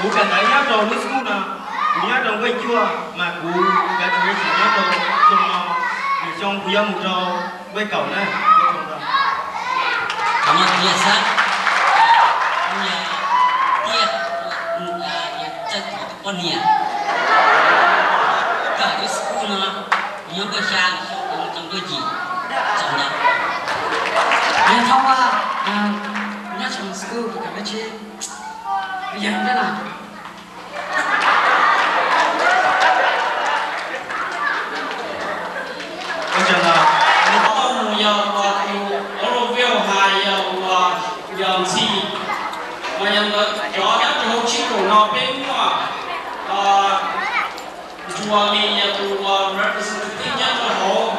bukan hanya dong nuskuna punya dong gue cua maku gak cuma sinya dong cuma trong khuya một rau gue cầu nè cảm ơn tia sát nhà tia chân thủ con nhà cả cái school nó nhớ cái sang trong cái gì trong ờ, nhà nhà thông qua nhà trong school cả cái chuyện giận thế nào Con chừng là Nó có một giờ và Oroville hai giờ và giờ si Và nhân là Chó các chú chí của nó bên mà Chùa mình là tù representative nhất là hồ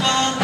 Papa.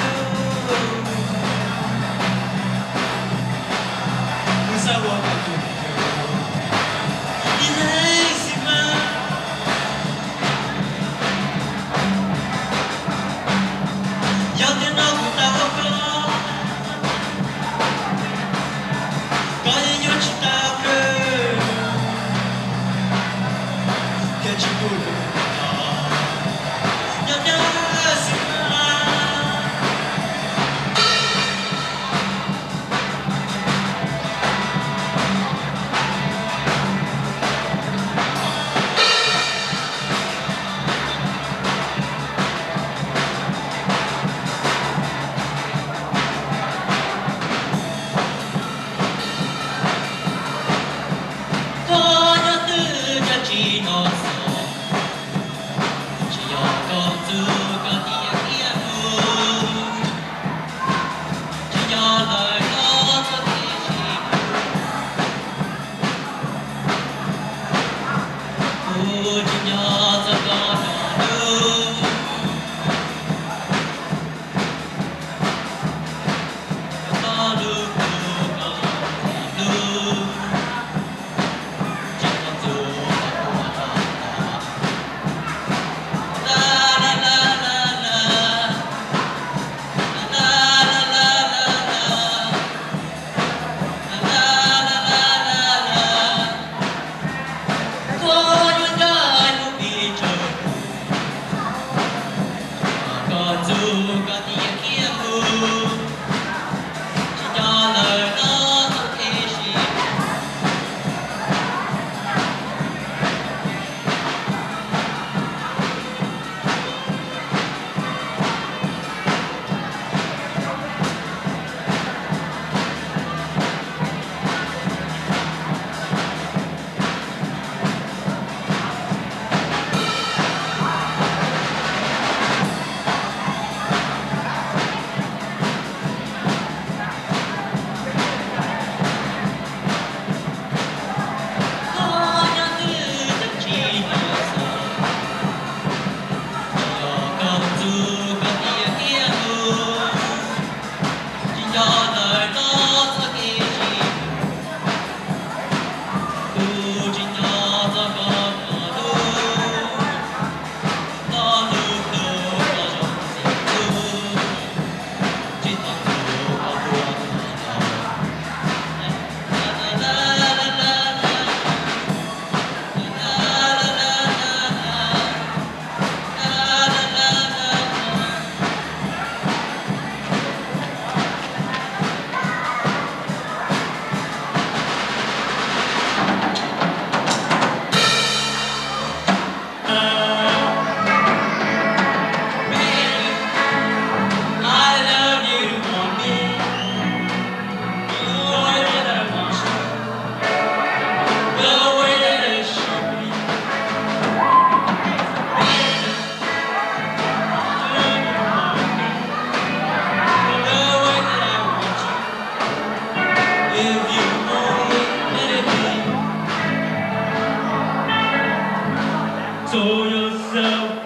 yourself.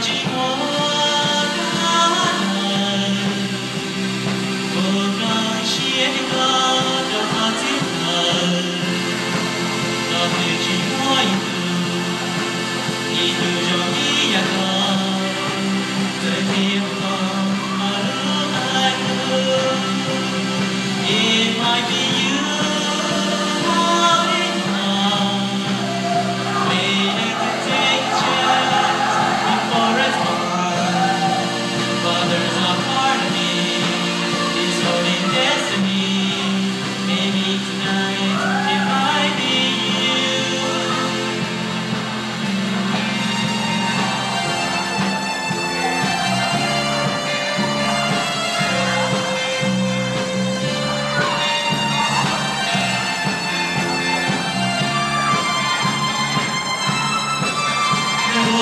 magic.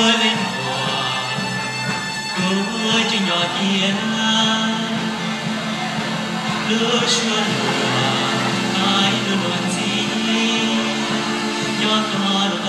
ơi bên hòa cứu ơi cho nhỏ hiền lứa xuân hòa ai đưa đoàn gì nhỏ to đoàn